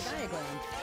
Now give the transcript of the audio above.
diagram.